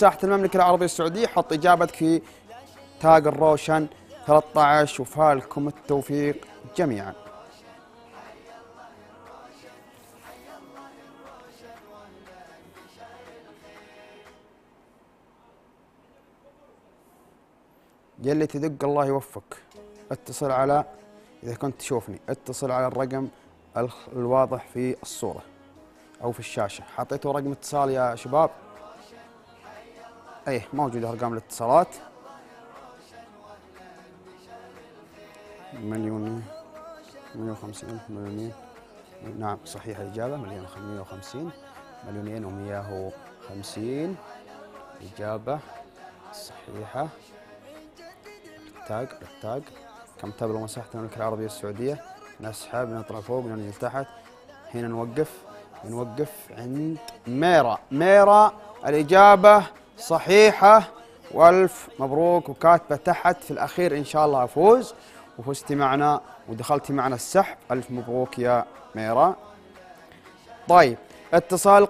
ساحة المملكة العربية السعودية حط إجابتك في تاج الروشن. 13 وفالكم التوفيق جميعا. يلي تدق الله يوفقك اتصل على إذا كنت تشوفني اتصل على الرقم الواضح في الصورة أو في الشاشة. حطيتوا رقم اتصال يا شباب. أيه موجودة أرقام الاتصالات. مليون مليون وخمسين مليونين. نعم صحيح الإجابة مليون ومية وخمسين مليونين ومياه وخمسين. إجابة صحيحة. تاج التاج كم تبلغ مساحة المملكة العربية السعودية؟ نسحب نطلع فوق ننزل تحت. هنا نوقف نوقف عند ميرا. ميرا الإجابة صحيحة والف مبروك وكاتبة تحت في الأخير إن شاء الله أفوز. وفزتي معنا ودخلتي معنا السحب. ألف مبروك يا ميرا. طيب اتصال